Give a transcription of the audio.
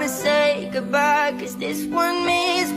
wanna say goodbye, cause this one means